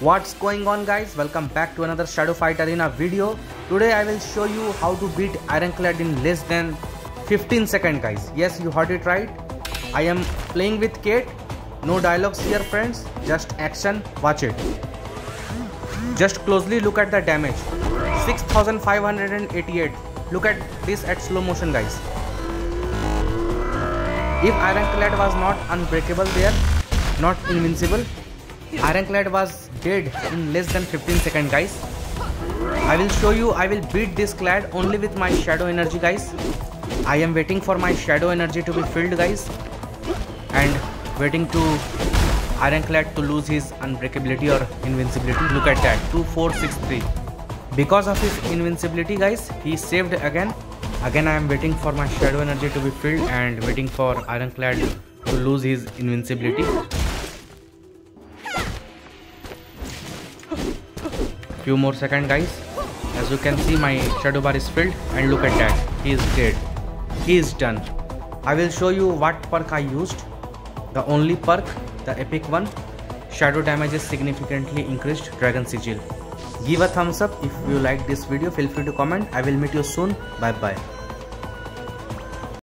What's going on guys? Welcome back to another Shadow Fight Arena video. Today I will show you how to beat Ironclad in less than 15 seconds guys. Yes, you heard it right. I am playing with Kate. No dialogues here friends. Just action. Watch it. Just closely look at the damage. 6588. Look at this at slow motion guys. If Ironclad was not unbreakable there, not invincible, Ironclad was dead in less than 15 seconds guys. I will show you I will beat this clad only with my shadow energy guys. I am waiting for my shadow energy to be filled guys and waiting to Ironclad to lose his unbreakability or invincibility. Look at that 2463. Because of his invincibility guys he saved again. Again I am waiting for my shadow energy to be filled and waiting for Ironclad to lose his invincibility. Few more second guys. As you can see my shadow bar is filled and look at that. He is dead. He is done. I will show you what perk i used. The only perk the epic one shadow damage is significantly increased. Dragon sigil. Give a thumbs up. If you like this video feel free to comment. I will meet you soon. Bye bye